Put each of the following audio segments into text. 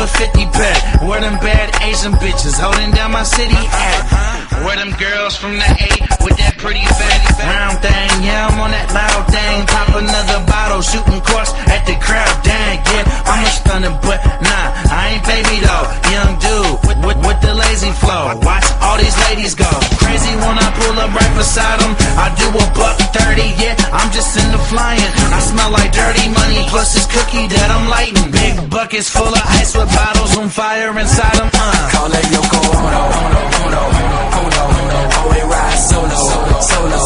a 50 pack. Where them bad Asian bitches holding down my city at? Where them girls from the A with that pretty fatty round thing? Yeah, I'm on that loud thing. Pop another bottle, shooting course at the crowd. Dang, yeah, I'm a stunner, but nah, I ain't baby though. Young dude with, with, with the lazy flow. Watch these ladies go crazy when I pull up right beside them. I do a buck 30, yeah, I'm just in the flying. I smell like dirty money, plus this cookie that I'm lighting. Big buckets full of ice with bottles on fire inside them. Uh. Call that Yoko Ono, Ono, Ono, Ono, Ono. Always ride solo, solo, solo,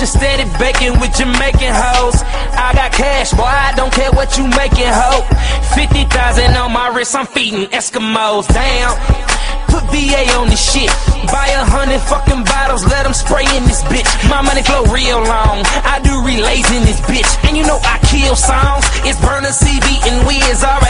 Vacation, steady baking with Jamaican hoes. I got cash, boy, I don't care what you making, ho. 50,000 on my wrist, I'm feeding Eskimos. Damn. Put VA on this shit. Buy a hundred fucking bottles, let them spray in this bitch. My money flow real long. I do relays in this bitch. And you know I kill songs. It's Burner CV and Wiz already now.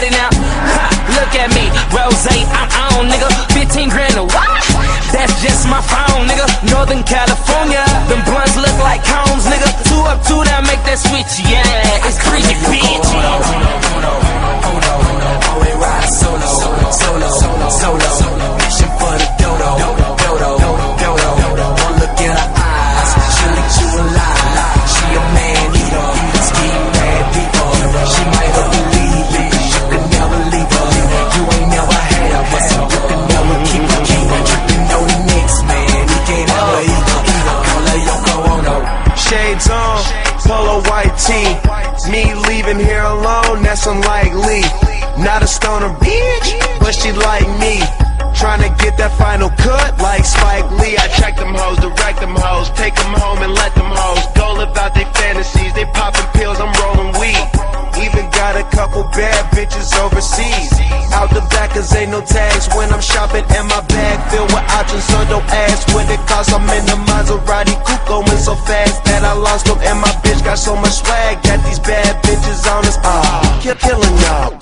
Polo white tee. Me leaving here alone, that's unlikely. Not a stoner bitch, but she like me. Trying to get that final cut like Spike Lee. I track them hoes, direct them hoes, take them home and let them hoes go live out their fantasies. They popping pills, I'm rolling weed. Even got a couple bad bitches overseas. Out the back, cause ain't no tags when I'm shopping. And my bag filled with options, so don't ask what it costs. I'm in the Maserati coupe going so fast that I lost them. And my got so much swag got these bad bitches on us. Ah, kill killing y'all.